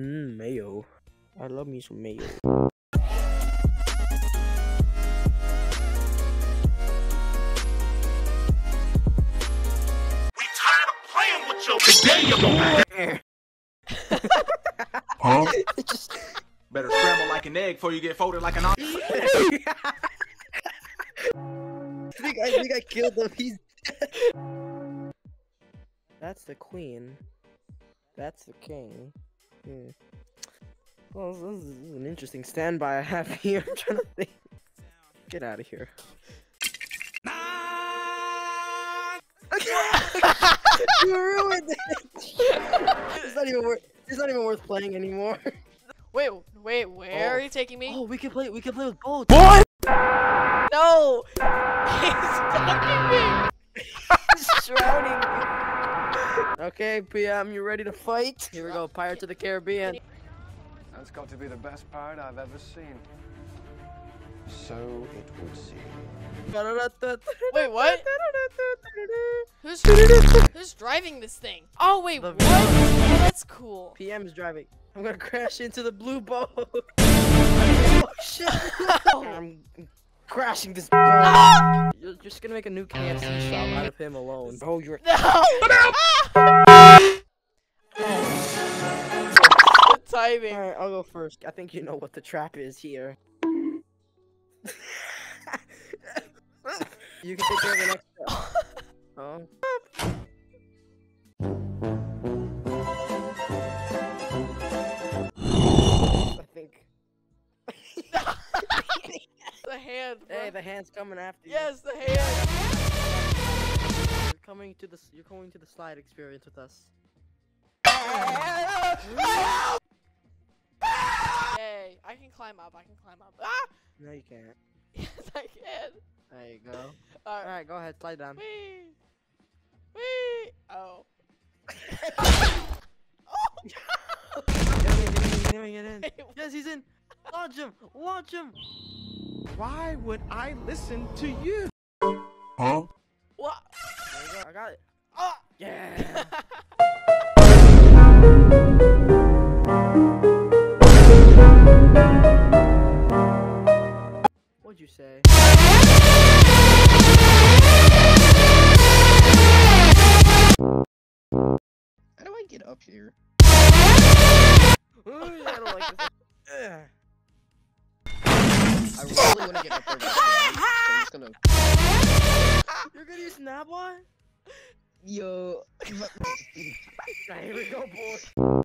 Mmm, mayo. I love me some mayo. We tired of playing with you. Today you're gonna Huh? Just- Better scramble like an egg before you get folded like an omelet. I think I think I killed him. He's dead. That's the queen. That's the king. Hmm. Well, this is an interesting standby I have here. I'm trying to think. Get out of here. you ruined it. It's not even worth. It's not even worth playing anymore. Wait, wait, where Oh. are you taking me? Oh, we can play. We can play with both. No! He's fucking me! Okay, PM, you ready to fight? Here we go, Pirates of the Caribbean. That's got to be the best pirate I've ever seen. So it would seem. Wait, what? Who's who's driving this thing? Oh wait, The- what? Oh, that's cool. PM is driving. I'm gonna crash into the blue boat. oh shit! I'm crashing this boat. Ah! You're just gonna make a new KFC shop out of him alone. Bro, you're. No! Good timing. Alright, I'll go first. I think you know what the trap is here. you can take care of the next step. Oh. I think. The hand. Hey, the hand's coming after you. Yes, the hand. You're coming to the you're going to the slide experience with us. Yay! I can climb up. I can climb up. Ah! No, you can't. Yes, I can. There you go. Alright. Alright, go ahead, slide down. Wee. Wee. Oh. Get in, get in, get in, get in. Yes, he's in. Launch him! Launch him! Why would I listen to you? Huh? What? There you go. I got it. Ah! Yeah. Up here? Ooh, I don't like this. I really want to get up there. so I'm just gonna. You're gonna use Snapbot? Yo. Alright, here we go, boys.